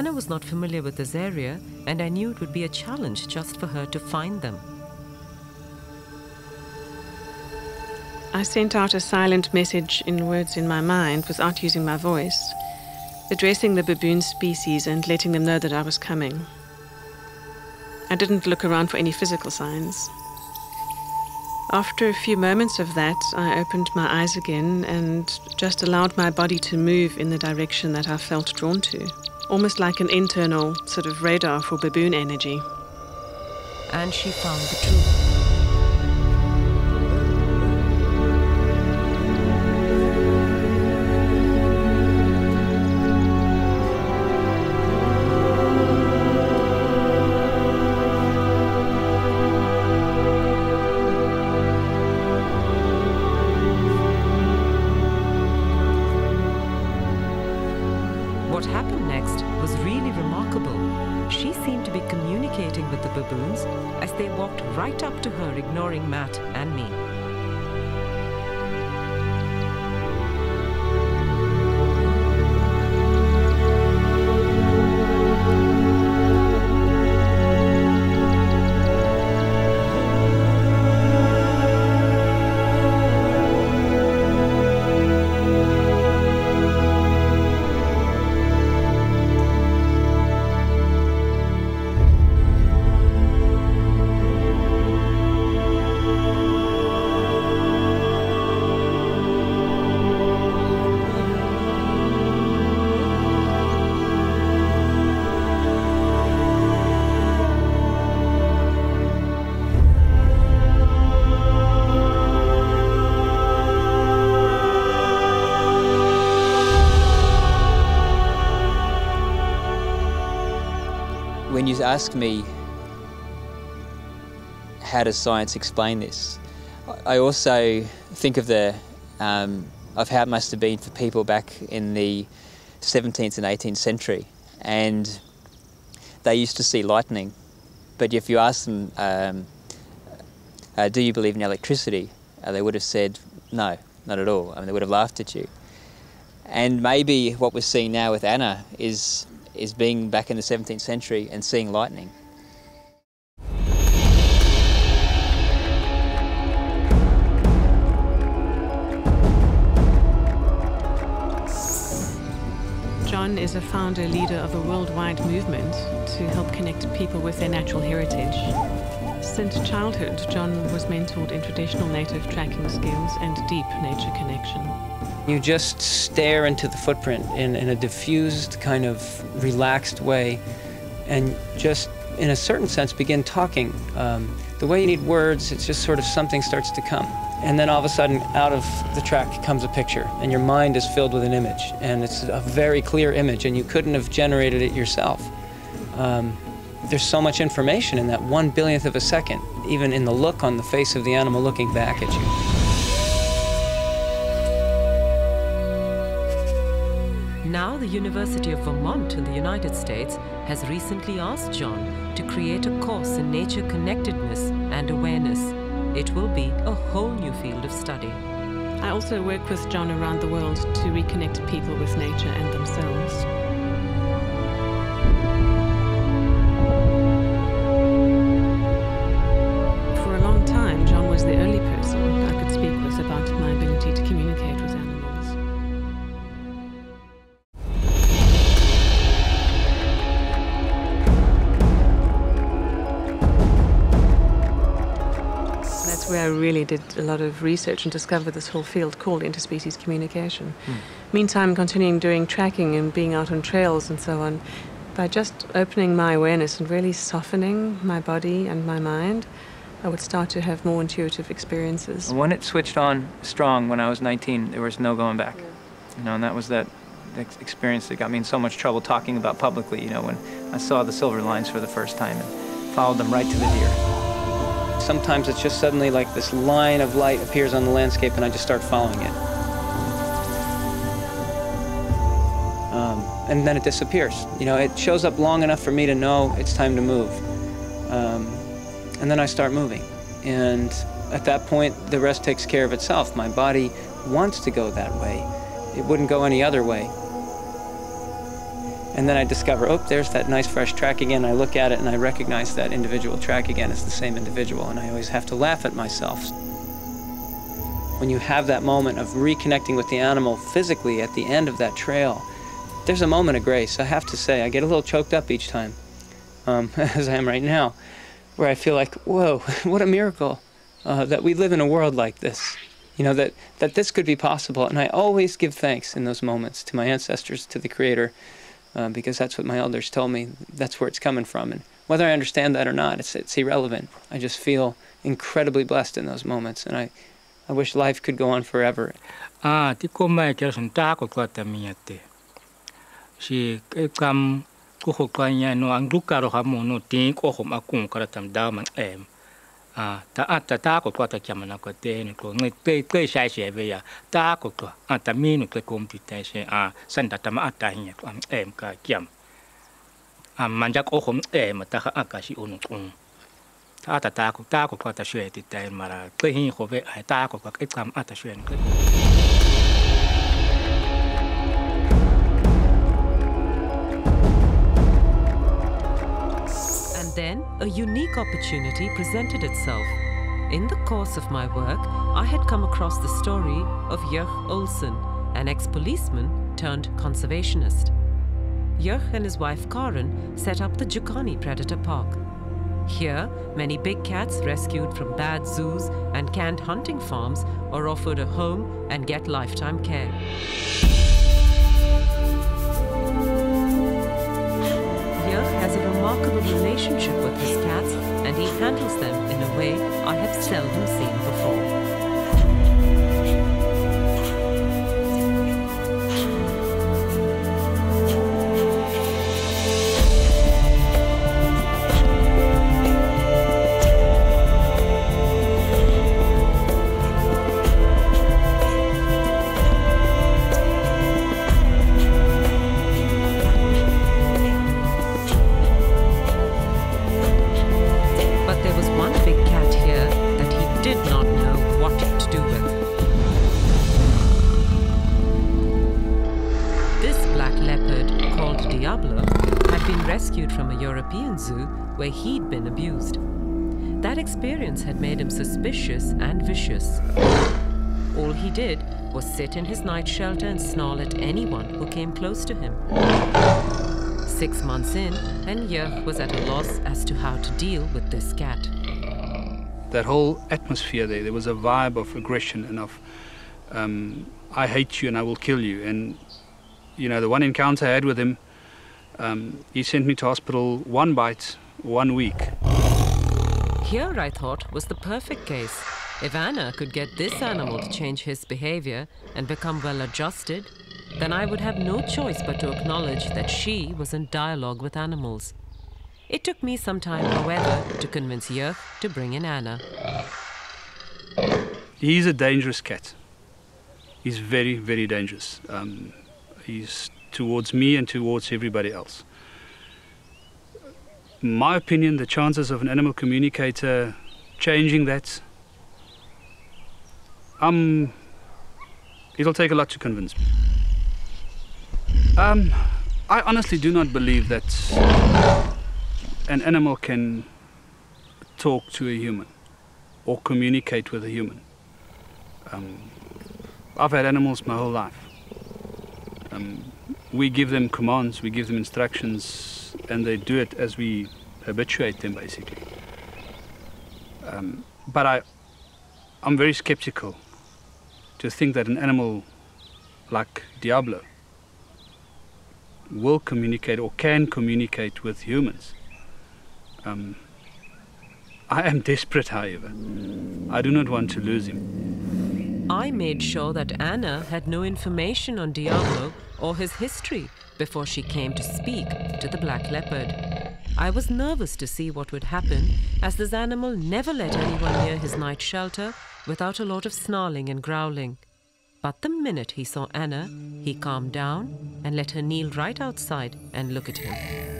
Anna was not familiar with this area, and I knew it would be a challenge just for her to find them. I sent out a silent message in words in my mind without using my voice, addressing the baboon species and letting them know that I was coming. I didn't look around for any physical signs. After a few moments of that, I opened my eyes again and just allowed my body to move in the direction that I felt drawn to, almost like an internal sort of radar for baboon energy. And she found the truth. Baboons as they walked right up to her, ignoring Matt and me. You ask me, how does science explain this? I also think of the um, of how it must have been for people back in the 17th and 18th century, and they used to see lightning. But if you ask them, um, uh, do you believe in electricity? Uh, they would have said, no, not at all. I mean, they would have laughed at you. And maybe what we're seeing now with Anna is is being back in the 17th century and seeing lightning. Jon is a founder leader of a worldwide movement to help connect people with their natural heritage. Since childhood, Jon was mentored in traditional native tracking skills and deep nature connection. You just stare into the footprint in, in a diffused, kind of relaxed way, and just, in a certain sense, begin talking. Um, the way you need words, it's just sort of something starts to come. And then all of a sudden, out of the track comes a picture, and your mind is filled with an image. And it's a very clear image, and you couldn't have generated it yourself. Um, there's so much information in that one billionth of a second, even in the look on the face of the animal looking back at you. Now, the University of Vermont in the United States has recently asked Jon to create a course in nature connectedness and awareness. It will be a whole new field of study. I also work with Jon around the world to reconnect people with nature and themselves. Really did a lot of research and discovered this whole field called interspecies communication. Hmm. Meantime, continuing doing tracking and being out on trails and so on, by just opening my awareness and really softening my body and my mind, I would start to have more intuitive experiences. When it switched on strong when I was 19, there was no going back. You know, and that was that experience that got me in so much trouble talking about publicly, you know, when I saw the silver lines for the first time and followed them right to the deer. Sometimes it's just suddenly like this line of light appears on the landscape and I just start following it. Um, and then it disappears. You know, it shows up long enough for me to know it's time to move. Um, and then I start moving. And at that point, the rest takes care of itself. My body wants to go that way. It wouldn't go any other way. And then I discover, oh, there's that nice fresh track again. I look at it and I recognize that individual track again as the same individual. And I always have to laugh at myself. When you have that moment of reconnecting with the animal physically at the end of that trail, there's a moment of grace. I have to say, I get a little choked up each time, um, as I am right now, where I feel like, whoa, what a miracle uh, that we live in a world like this. You know, that, that this could be possible. And I always give thanks in those moments to my ancestors, to the Creator, uh, because that's what my elders told me. That's where it's coming from. And whether I understand that or not, it's, it's irrelevant. I just feel incredibly blessed in those moments. And I, I wish life could go on forever. Ah, no no ko em. Ah, ta a ta ta ko ko ta kya mana ko te ni ko ngi pe pe sai se ve ya. Ta ko ko a ta mi no ke kom ti te se a san ta ta ma ta hi ko am em ka kyam. Ah, man ja ko ho em ta ha ka si onu ku. Ta ta ta ko ta ko ko ta shwe ti te mara. Ke hi ko ve ai ta ko ko ke kam a ta shwe ni. And then a unique opportunity presented itself. In the course of my work, I had come across the story of Jurg Olsen, an ex policeman turned conservationist. Jurg and his wife Karin set up the Jukani Predator Park. Here, many big cats rescued from bad zoos and canned hunting farms are offered a home and get lifetime care. Remarkable relationship with his cats and he handles them in a way I have seldom seen before. Where he'd been abused. That experience had made him suspicious and vicious. All he did was sit in his night shelter and snarl at anyone who came close to him. Six months in, and was at a loss as to how to deal with this cat. that whole atmosphere there, there was a vibe of aggression and of, um, I hate you and I will kill you. And, you know, the one encounter I had with him, um, he sent me to hospital one bite, one week. Here, I thought, was the perfect case. If Anna could get this animal to change his behavior and become well adjusted, then I would have no choice but to acknowledge that she was in dialogue with animals. It took me some time, however, to convince Jurg to bring in Anna. He's a dangerous cat. He's very, very dangerous. Um, he's towards me and towards everybody else. My opinion, the chances of an animal communicator changing that, um, it'll take a lot to convince me. Um, I honestly do not believe that an animal can talk to a human or communicate with a human. Um, I've had animals my whole life. Um, we give them commands, we give them instructions, and they do it as we habituate them, basically. Um, but I, I'm very skeptical to think that an animal like Diablo will communicate or can communicate with humans. Um, I am desperate, however. I do not want to lose him. I made sure that Anna had no information on Diablo or his history before she came to speak to the black leopard. I was nervous to see what would happen, as this animal never let anyone near his night shelter without a lot of snarling and growling. But the minute he saw Anna, he calmed down and let her kneel right outside and look at him.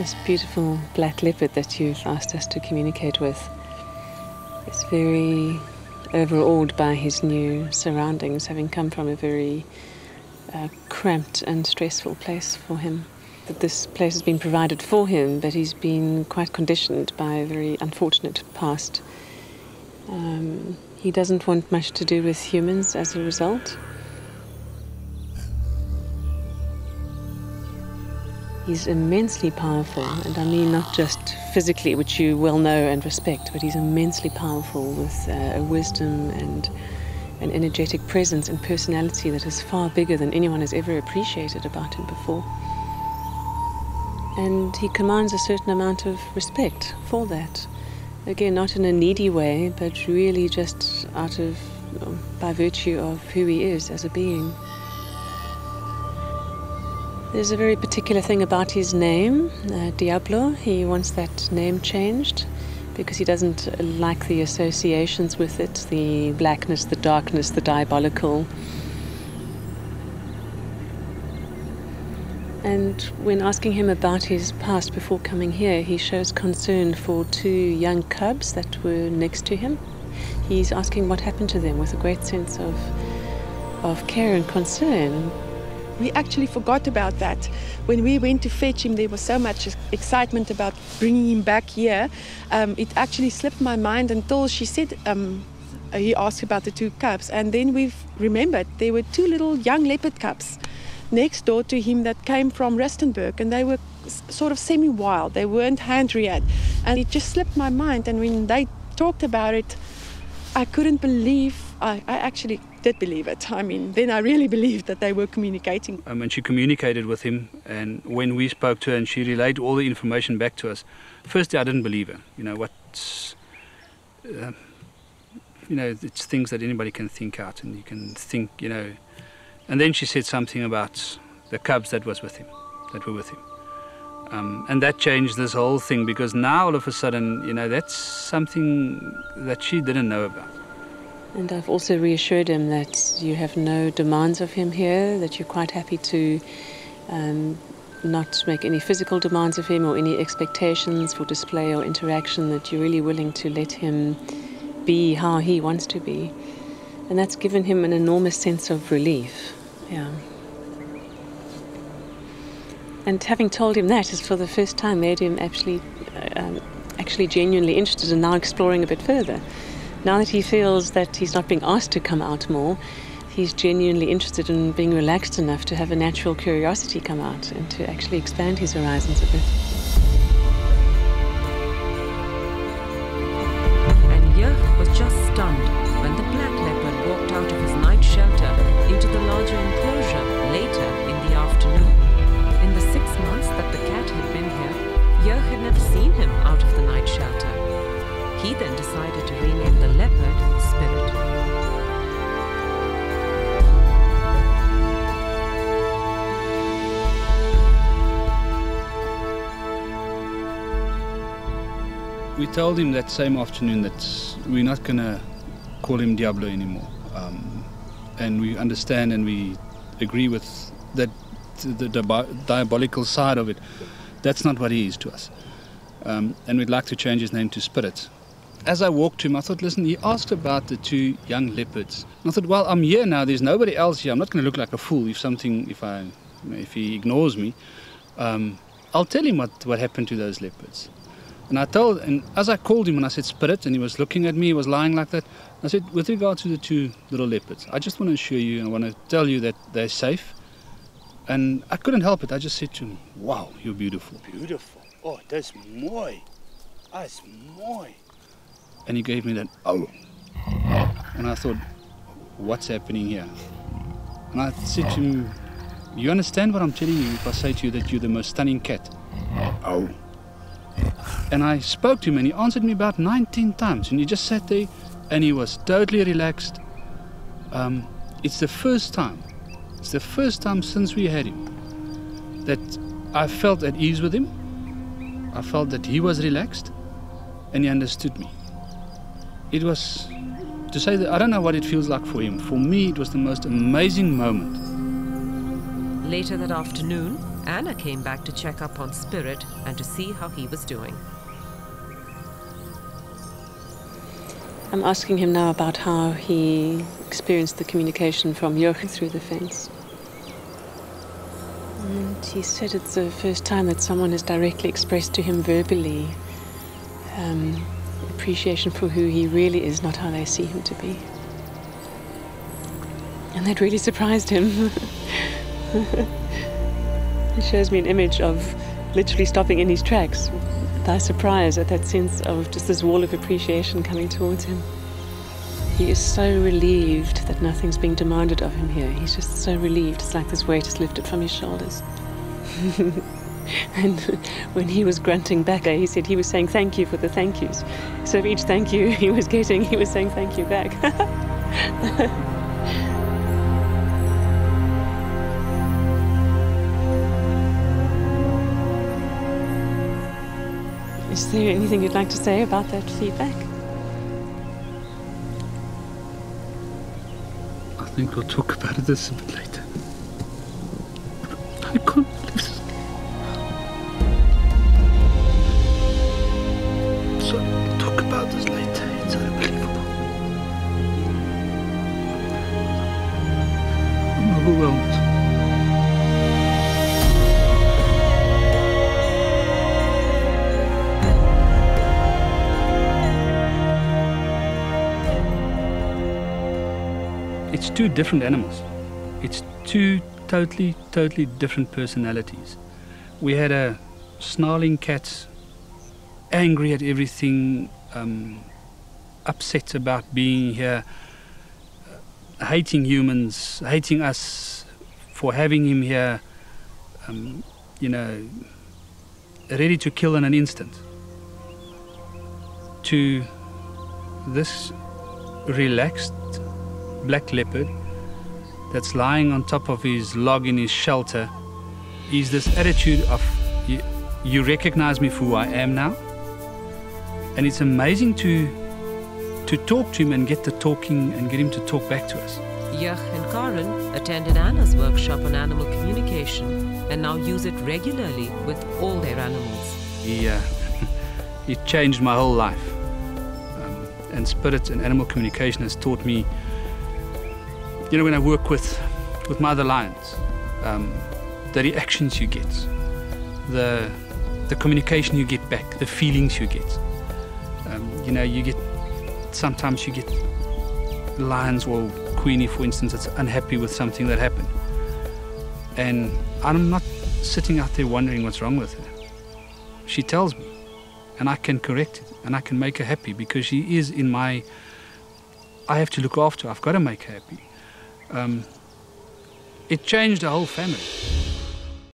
This beautiful black leopard that you've asked us to communicate with is very overawed by his new surroundings, having come from a very uh, cramped and stressful place for him. That this place has been provided for him, but he's been quite conditioned by a very unfortunate past. Um, he doesn't want much to do with humans as a result. He's immensely powerful, and I mean not just physically, which you well know and respect, but he's immensely powerful with uh, a wisdom and an energetic presence and personality that is far bigger than anyone has ever appreciated about him before. And he commands a certain amount of respect for that. Again, not in a needy way, but really just out of, by virtue of who he is as a being. There's a very particular thing about his name, uh, Diablo. He wants that name changed because he doesn't like the associations with it the blackness, the darkness, the diabolical. And when asking him about his past before coming here, he shows concern for two young cubs that were next to him. He's asking what happened to them with a great sense of, of care and concern. We actually forgot about that. When we went to fetch him, there was so much excitement about bringing him back here. Um, it actually slipped my mind until she said, um, he asked about the two cubs. And then we've remembered there were two little young leopard cubs next door to him that came from Rustenburg. And they were sort of semi wild, they weren't hand reared. And it just slipped my mind. And when they talked about it, I couldn't believe, I, I actually did believe it. I mean, then I really believed that they were communicating. Um, and she communicated with him, and when we spoke to her and she relayed all the information back to us, firstly, I didn't believe her. You know, what. Uh, you know, it's things that anybody can think out, and you can think, you know. And then she said something about the cubs that was with him, that were with him. Um, and that changed this whole thing because now all of a sudden, you know, that's something that she didn't know about. And I've also reassured him that you have no demands of him here, that you're quite happy to um, not make any physical demands of him or any expectations for display or interaction, that you're really willing to let him be how he wants to be. And that's given him an enormous sense of relief. Yeah. And having told him that has for the first time made him actually, uh, um, actually genuinely interested in now exploring a bit further. Now that he feels that he's not being asked to come out more, he's genuinely interested in being relaxed enough to have a natural curiosity come out and to actually expand his horizons a bit. Told him that same afternoon that we're not going to call him Diablo anymore. Um, and we understand and we agree with that the, diabolical side of it. That's not what he is to us. Um, and we'd like to change his name to Spirit. As I walked to him, I thought, listen, he asked about the two young leopards. And I thought, well, I'm here now. There's nobody else here. I'm not going to look like a fool if something, if I, if he ignores me. Um, I'll tell him what, what happened to those leopards. And I told, and as I called him and I said spirit, and he was looking at me, he was lying like that. I said, with regard to the two little leopards, I just want to assure you and I want to tell you that they're safe. And I couldn't help it. I just said to him, wow, you're beautiful. Beautiful. Oh, that's mooi. That's mooi. And he gave me that, oh. And I thought, what's happening here? And I said to him, you understand what I'm telling you if I say to you that you're the most stunning cat? Oh. And I spoke to him and he answered me about 19 times. And he just sat there and he was totally relaxed. Um, it's the first time, it's the first time since we had him that I felt at ease with him. I felt that he was relaxed and he understood me. It was, to say that, I don't know what it feels like for him. For me, it was the most amazing moment. Later that afternoon, Anna came back to check up on Spirit and to see how he was doing. I'm asking him now about how he experienced the communication from Jochen through the fence. And he said it's the first time that someone has directly expressed to him verbally um, appreciation for who he really is, not how they see him to be. And that really surprised him. he shows me an image of literally stopping in his tracks by surprise at that sense of just this wall of appreciation coming towards him. He is so relieved that nothing's being demanded of him here. He's just so relieved. It's like this weight is lifted from his shoulders. and when he was grunting back, he said he was saying thank you for the thank yous. So each thank you he was getting, he was saying thank you back. Is there anything you'd like to say about that feedback? I think we'll talk about this a bit later. It's two different animals. It's two totally, totally different personalities. We had a snarling cat, angry at everything, um, upset about being here, uh, hating humans, hating us for having him here, um, you know, ready to kill in an instant. To this relaxed black leopard that's lying on top of his log in his shelter is this attitude of you, you recognize me for who I am now. And it's amazing to to talk to him and get the talking and get him to talk back to us. Jurg and Karin attended Anna's workshop on animal communication and now use it regularly with all their animals. He, uh, he changed my whole life. Um, and spirit and animal communication has taught me you know, when I work with, with my other lions, um, the reactions you get, the, the communication you get back, the feelings you get. Um, you know, you get, sometimes you get lions or Queenie, for instance, that's unhappy with something that happened. And I'm not sitting out there wondering what's wrong with her. She tells me, and I can correct it, and I can make her happy because she is in my. I have to look after her. I've got to make her happy um, it changed the whole family.